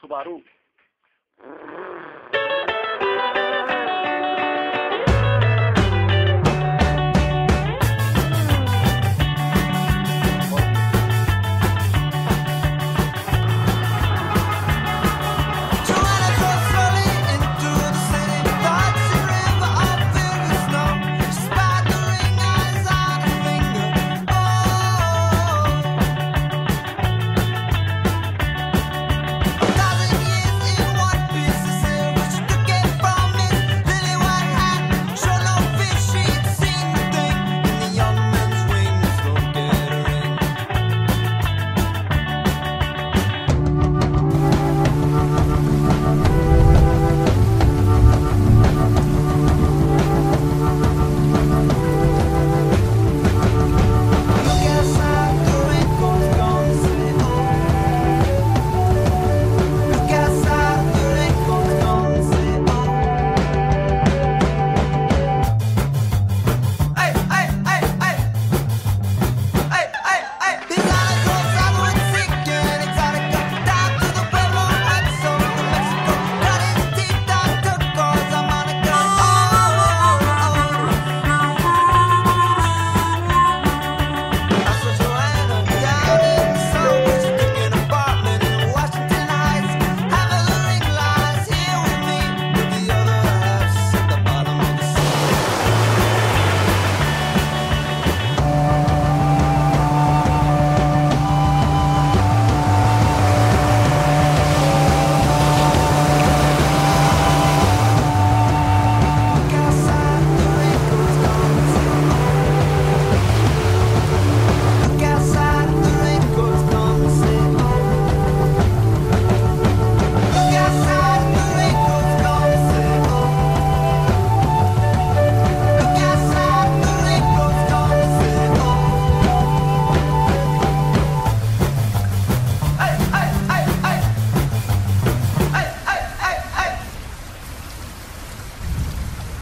Subaru.